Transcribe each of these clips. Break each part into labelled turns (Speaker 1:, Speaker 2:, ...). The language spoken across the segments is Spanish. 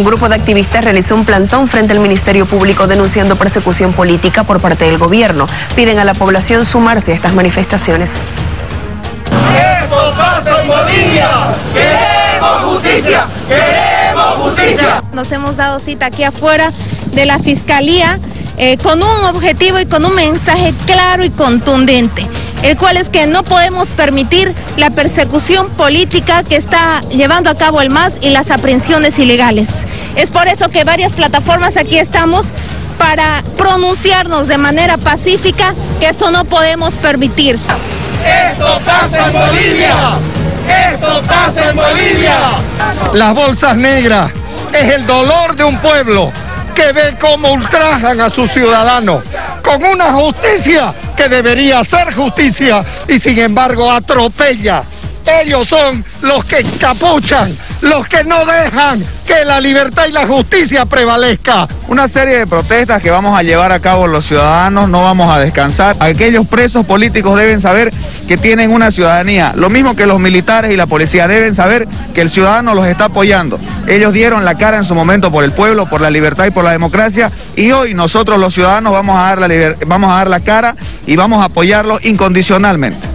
Speaker 1: Un grupo de activistas realizó un plantón frente al Ministerio Público denunciando persecución política por parte del gobierno. Piden a la población sumarse a estas manifestaciones.
Speaker 2: ¡Esto pasa en Bolivia! ¡Queremos justicia! ¡Queremos justicia!
Speaker 3: Nos hemos dado cita aquí afuera de la Fiscalía eh, con un objetivo y con un mensaje claro y contundente, el cual es que no podemos permitir la persecución política que está llevando a cabo el MAS y las aprehensiones ilegales. Es por eso que varias plataformas aquí estamos para pronunciarnos de manera pacífica que esto no podemos permitir.
Speaker 2: ¡Esto pasa en Bolivia! ¡Esto pasa en Bolivia!
Speaker 4: Las bolsas negras es el dolor de un pueblo que ve cómo ultrajan a sus ciudadanos con una justicia que debería ser justicia y sin embargo atropella. Ellos son los que encapuchan, los que no dejan que la libertad y la justicia prevalezca.
Speaker 5: Una serie de protestas que vamos a llevar a cabo los ciudadanos, no vamos a descansar. Aquellos presos políticos deben saber que tienen una ciudadanía, lo mismo que los militares y la policía deben saber que el ciudadano los está apoyando. Ellos dieron la cara en su momento por el pueblo, por la libertad y por la democracia y hoy nosotros los ciudadanos vamos a dar la, vamos a dar la cara y vamos a apoyarlos incondicionalmente.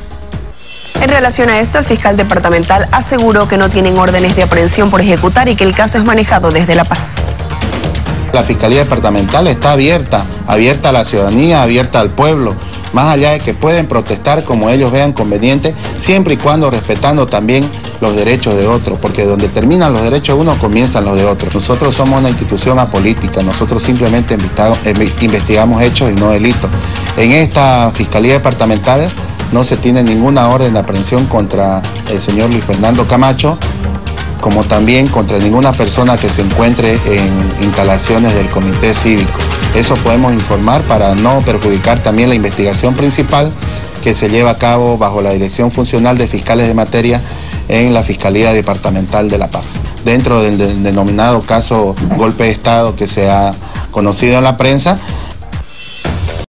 Speaker 1: En relación a esto, el fiscal departamental aseguró que no tienen órdenes de aprehensión por ejecutar y que el caso es manejado desde La Paz.
Speaker 6: La Fiscalía Departamental está abierta, abierta a la ciudadanía, abierta al pueblo, más allá de que pueden protestar como ellos vean conveniente, siempre y cuando respetando también los derechos de otros, porque donde terminan los derechos de uno comienzan los de otros. Nosotros somos una institución apolítica, nosotros simplemente investigamos hechos y no delitos. En esta Fiscalía Departamental no se tiene ninguna orden de aprehensión contra el señor Luis Fernando Camacho, como también contra ninguna persona que se encuentre en instalaciones del comité cívico. Eso podemos informar para no perjudicar también la investigación principal que se lleva a cabo bajo la dirección funcional de fiscales de materia en la Fiscalía Departamental de La Paz. Dentro del denominado caso golpe de Estado que se ha conocido en la prensa,